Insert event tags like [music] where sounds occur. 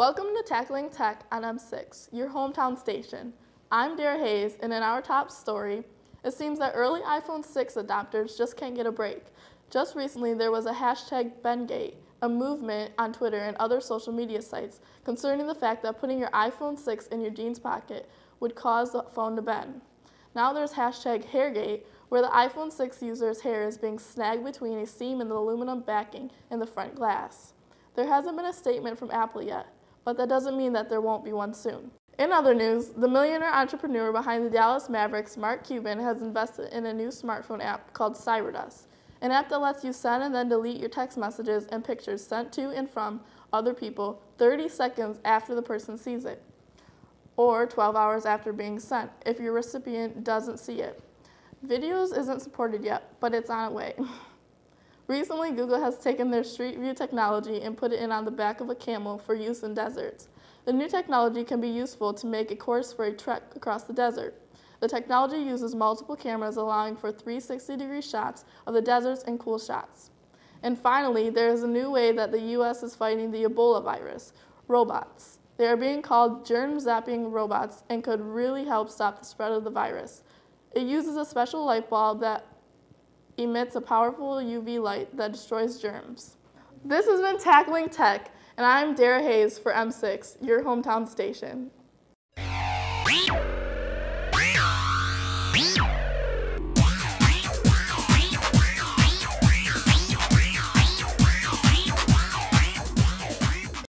Welcome to Tackling Tech on M6, your hometown station. I'm Dara Hayes, and in our top story, it seems that early iPhone 6 adopters just can't get a break. Just recently, there was a hashtag Bendgate, a movement on Twitter and other social media sites concerning the fact that putting your iPhone 6 in your jeans pocket would cause the phone to bend. Now there's hashtag Hairgate, where the iPhone 6 user's hair is being snagged between a seam in the aluminum backing and the front glass. There hasn't been a statement from Apple yet, but that doesn't mean that there won't be one soon. In other news, the millionaire entrepreneur behind the Dallas Mavericks, Mark Cuban, has invested in a new smartphone app called Cyberdust, an app that lets you send and then delete your text messages and pictures sent to and from other people 30 seconds after the person sees it, or 12 hours after being sent if your recipient doesn't see it. Videos isn't supported yet, but it's on its way. [laughs] Recently, Google has taken their Street View technology and put it in on the back of a camel for use in deserts. The new technology can be useful to make a course for a trek across the desert. The technology uses multiple cameras allowing for 360 degree shots of the deserts and cool shots. And finally, there is a new way that the US is fighting the Ebola virus robots. They are being called germ zapping robots and could really help stop the spread of the virus. It uses a special light bulb that emits a powerful UV light that destroys germs. This has been Tackling Tech, and I'm Dara Hayes for M6, your hometown station.